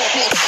hit, hit.